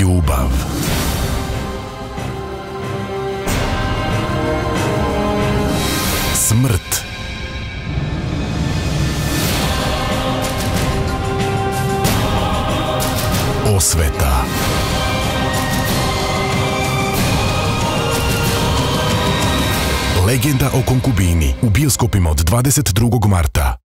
ljubav. Smrt. Osveta. Legenda o konkubini u bioskopima od 22. marta.